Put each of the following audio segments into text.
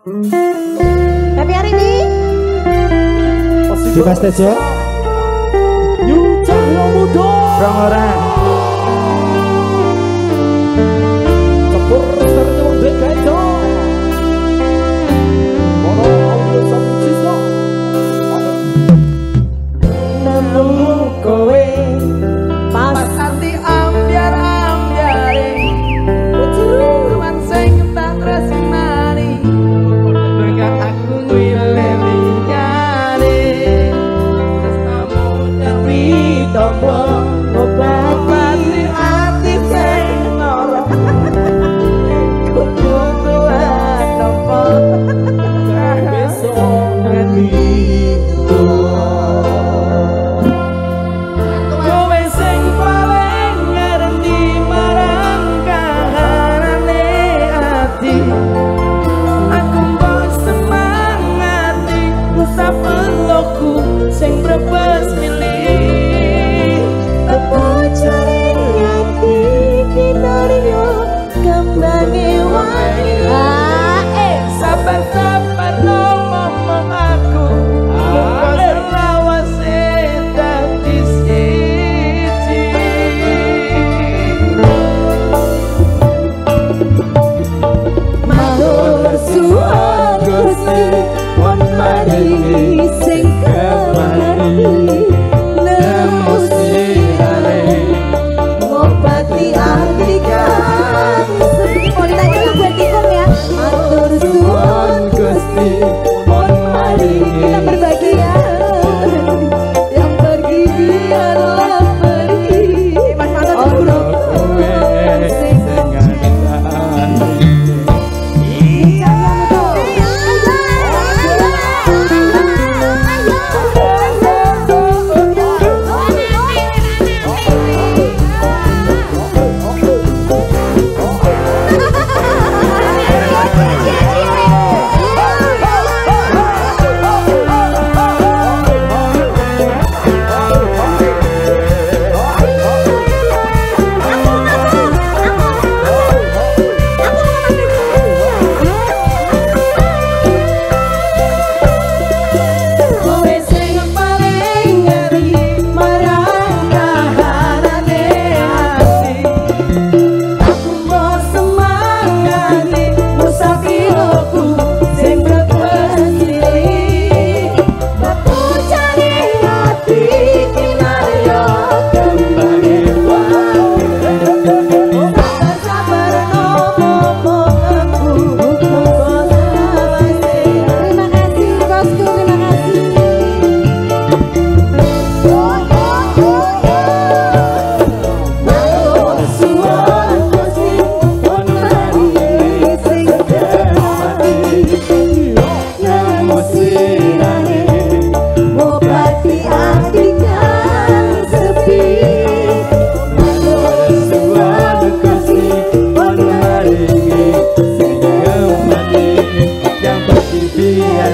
Tapi hari ini Dimas Tejo. Yu Cahyo Muda Rong orang sempre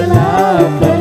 love.